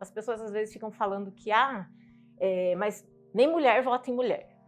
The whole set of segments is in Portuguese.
As pessoas às vezes ficam falando que, ah, é, mas nem mulher vota em mulher.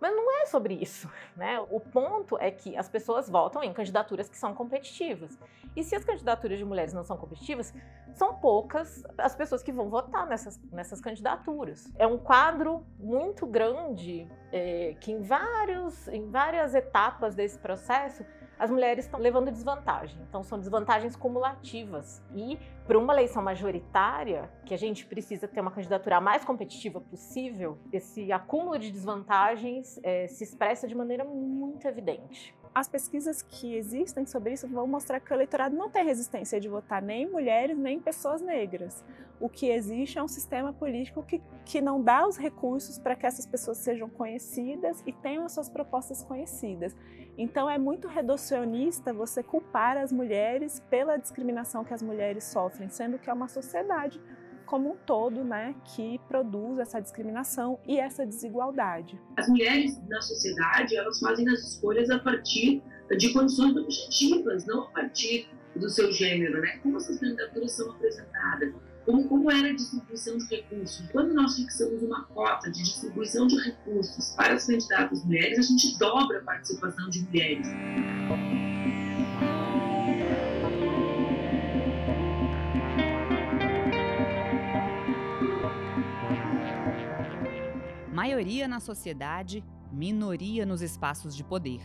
Mas não é sobre isso, né? O ponto é que as pessoas votam em candidaturas que são competitivas. E se as candidaturas de mulheres não são competitivas, são poucas as pessoas que vão votar nessas, nessas candidaturas. É um quadro muito grande é, que em, vários, em várias etapas desse processo as mulheres estão levando desvantagem. Então, são desvantagens cumulativas. E para uma eleição majoritária, que a gente precisa ter uma candidatura a mais competitiva possível, esse acúmulo de desvantagens é, se expressa de maneira muito evidente. As pesquisas que existem sobre isso vão mostrar que o eleitorado não tem resistência de votar nem em mulheres nem em pessoas negras. O que existe é um sistema político que, que não dá os recursos para que essas pessoas sejam conhecidas e tenham as suas propostas conhecidas. Então é muito reducionista você culpar as mulheres pela discriminação que as mulheres sofrem, sendo que é uma sociedade como um todo, né, que produz essa discriminação e essa desigualdade. As mulheres na sociedade, elas fazem as escolhas a partir de condições objetivas, não a partir do seu gênero, né? Como essas candidaturas são apresentadas, como, como era a distribuição de recursos. Quando nós fixamos uma cota de distribuição de recursos para as candidatas mulheres, a gente dobra a participação de mulheres. Maioria na sociedade, minoria nos espaços de poder.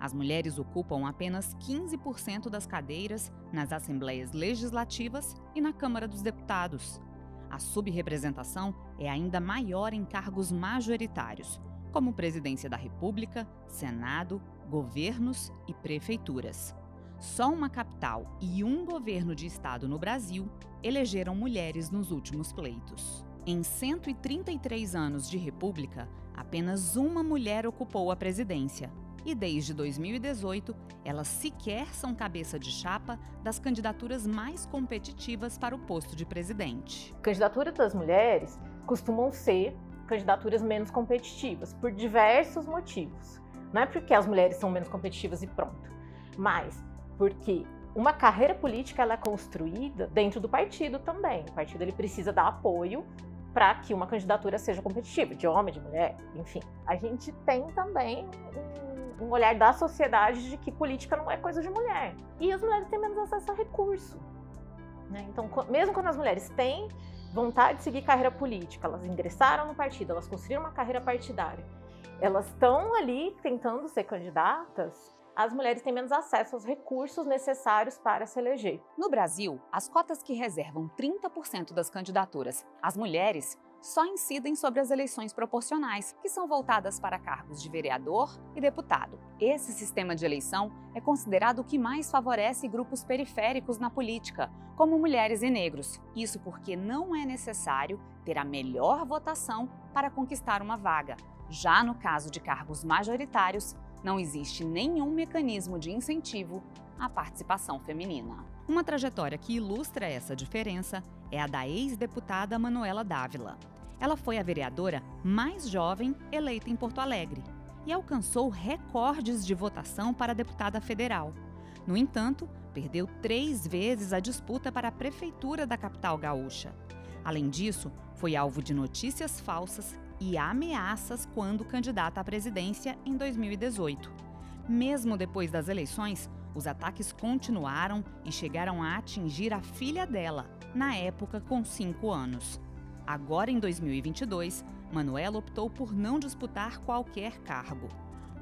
As mulheres ocupam apenas 15% das cadeiras nas assembleias legislativas e na Câmara dos Deputados. A subrepresentação é ainda maior em cargos majoritários, como Presidência da República, Senado, governos e prefeituras. Só uma capital e um governo de estado no Brasil elegeram mulheres nos últimos pleitos. Em 133 anos de república, apenas uma mulher ocupou a presidência, e desde 2018 elas sequer são cabeça de chapa das candidaturas mais competitivas para o posto de presidente. Candidaturas das mulheres costumam ser candidaturas menos competitivas por diversos motivos. Não é porque as mulheres são menos competitivas e pronto, mas porque uma carreira política ela é construída dentro do partido também. O partido ele precisa dar apoio para que uma candidatura seja competitiva, de homem, de mulher, enfim. A gente tem também um olhar da sociedade de que política não é coisa de mulher. E as mulheres têm menos acesso a recurso. Né? Então, mesmo quando as mulheres têm vontade de seguir carreira política, elas ingressaram no partido, elas construíram uma carreira partidária, elas estão ali tentando ser candidatas, as mulheres têm menos acesso aos recursos necessários para se eleger. No Brasil, as cotas que reservam 30% das candidaturas às mulheres só incidem sobre as eleições proporcionais, que são voltadas para cargos de vereador e deputado. Esse sistema de eleição é considerado o que mais favorece grupos periféricos na política, como mulheres e negros. Isso porque não é necessário ter a melhor votação para conquistar uma vaga. Já no caso de cargos majoritários, não existe nenhum mecanismo de incentivo à participação feminina. Uma trajetória que ilustra essa diferença é a da ex-deputada Manuela Dávila. Ela foi a vereadora mais jovem eleita em Porto Alegre e alcançou recordes de votação para deputada federal. No entanto, perdeu três vezes a disputa para a prefeitura da capital gaúcha. Além disso, foi alvo de notícias falsas e ameaças quando candidata à presidência em 2018. Mesmo depois das eleições, os ataques continuaram e chegaram a atingir a filha dela, na época com 5 anos. Agora, em 2022, Manuela optou por não disputar qualquer cargo.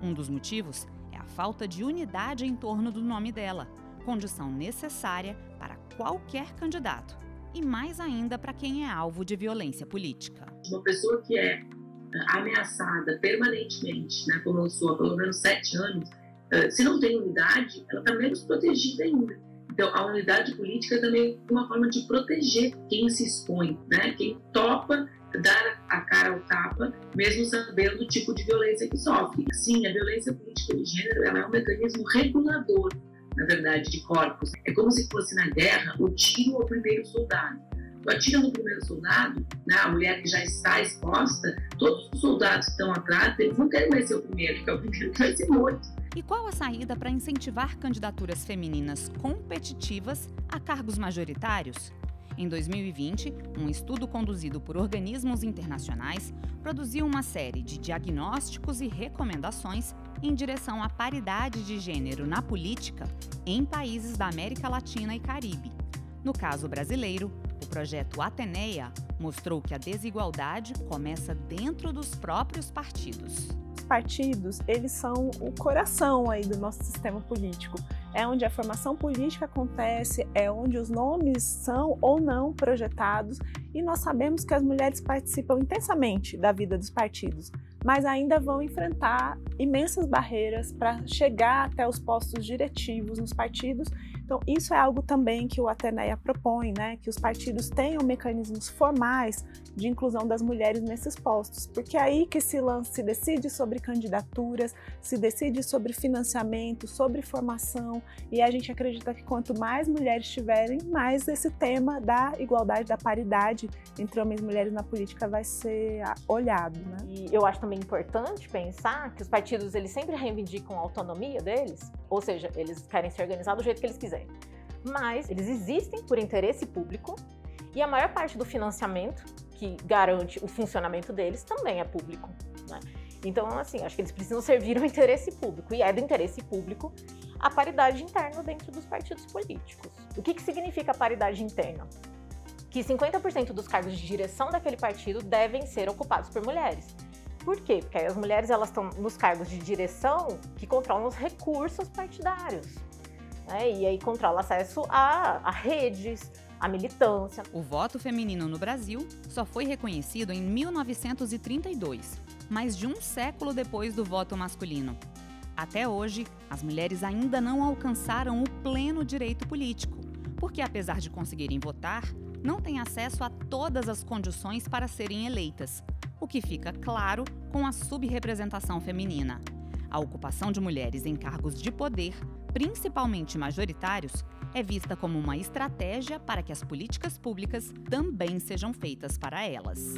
Um dos motivos é a falta de unidade em torno do nome dela, condição necessária para qualquer candidato, e mais ainda para quem é alvo de violência política. Uma pessoa que é ameaçada permanentemente, né, como eu sou há pelo menos sete anos, eh, se não tem unidade, ela está menos protegida ainda. Então, a unidade política é também é uma forma de proteger quem se expõe, né? quem topa dar a cara ao tapa, mesmo sabendo o tipo de violência que sofre. Sim, a violência política de gênero é um mecanismo regulador, na verdade, de corpos. É como se fosse na guerra o tiro ao primeiro soldado. Tu atira no primeiro soldado, né, a mulher que já está exposta, todos os soldados que estão atrás, eles não querem mais ser o primeiro, porque é o primeiro que vai ser morto. E qual a saída para incentivar candidaturas femininas competitivas a cargos majoritários? Em 2020, um estudo conduzido por organismos internacionais produziu uma série de diagnósticos e recomendações em direção à paridade de gênero na política em países da América Latina e Caribe. No caso brasileiro, projeto Ateneia mostrou que a desigualdade começa dentro dos próprios partidos. Os partidos, eles são o coração aí do nosso sistema político. É onde a formação política acontece, é onde os nomes são ou não projetados, e nós sabemos que as mulheres participam intensamente da vida dos partidos mas ainda vão enfrentar imensas barreiras para chegar até os postos diretivos nos partidos. Então, isso é algo também que o Ateneia propõe, né? que os partidos tenham mecanismos formais de inclusão das mulheres nesses postos, porque é aí que se, se decide sobre candidaturas, se decide sobre financiamento, sobre formação, e a gente acredita que quanto mais mulheres tiverem, mais esse tema da igualdade, da paridade entre homens e mulheres na política vai ser olhado. Né? E eu acho também importante pensar que os partidos eles sempre reivindicam a autonomia deles, ou seja, eles querem se organizar do jeito que eles quiserem. Mas eles existem por interesse público e a maior parte do financiamento que garante o funcionamento deles também é público. Né? Então, assim, acho que eles precisam servir ao interesse público e é do interesse público a paridade interna dentro dos partidos políticos. O que, que significa paridade interna? Que 50% dos cargos de direção daquele partido devem ser ocupados por mulheres. Por quê? Porque as mulheres elas estão nos cargos de direção que controlam os recursos partidários. Né? E aí controla acesso a, a redes, a militância. O voto feminino no Brasil só foi reconhecido em 1932, mais de um século depois do voto masculino. Até hoje, as mulheres ainda não alcançaram o pleno direito político, porque apesar de conseguirem votar, não têm acesso a todas as condições para serem eleitas, o que fica claro com a subrepresentação feminina. A ocupação de mulheres em cargos de poder, principalmente majoritários, é vista como uma estratégia para que as políticas públicas também sejam feitas para elas.